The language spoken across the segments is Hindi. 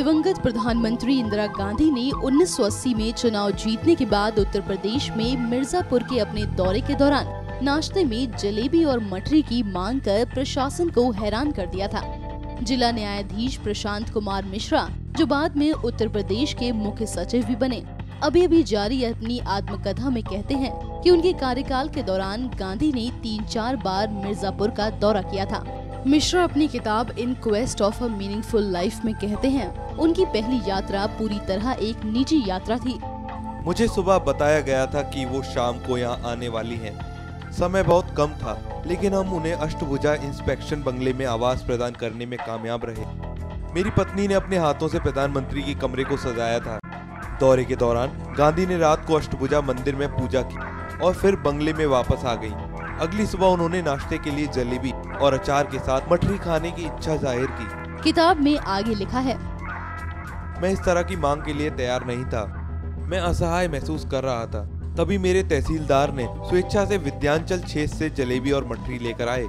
दिवंगत प्रधानमंत्री इंदिरा गांधी ने 1980 में चुनाव जीतने के बाद उत्तर प्रदेश में मिर्जापुर के अपने दौरे के दौरान नाश्ते में जलेबी और मटरी की मांग कर प्रशासन को हैरान कर दिया था। जिला न्यायाधीश प्रशांत कुमार मिश्रा, जो बाद में उत्तर प्रदेश के मुख्य सचिव भी बने। अभी अभी जारी अपनी आत्मकथा में कहते हैं कि उनके कार्यकाल के दौरान गांधी ने तीन चार बार मिर्जापुर का दौरा किया था। मिश्रा अपनी किताब in quest of a meaningful life में कहते हैं, उनकी पहली यात्रा पूरी तरह एक निजी यात्रा थी। मुझे सुबह बताया गया था कि वो शाम को यहाँ आने वाली हैं। समय बहुत कम था, लेकिन हम उन्हें अष्टभुजा इंस्पेक्शन बंगले में आवास प्रदान करने में कामयाब रहे। मेरी पत्नी ने अपने हाथों से प्रधानमंत्री के कमरे को सजाया था। दौरे के दौरान गांधी ने रात को अष्टभुजा मंदिर में पूजा की और फिर बंगले में वापस आ गई। अगली सुबह उन्होंने नाश्ते के लिए जलेबी और अचार के साथ मठरी खाने की इच्छा ज़ाहिर की। किताब में आगे लिखा है। मैं इस तरह की मांग के लिए तैयार नहीं था। मैं असहाय महसूस कर रहा था। तभी मेरे तहसीलदार ने स्वेच्छा से विद्यांचल क्षेत्र से जलेबी और मठरी लेकर आए।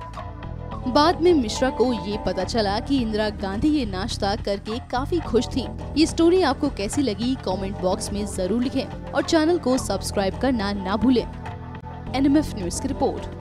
बाद में मिश्रा को ये पता चला कि इंदिरा गांधी ये नाश्ता करके काफ़ी खुश थी। ये स्टोरी आपको कैसी लगी कमेंट बॉक्स में ज़रूर लिखें और चैनल को सब्सक्राइब करना ना भूलें। एनएमएफ न्यूज़ की रिपोर्ट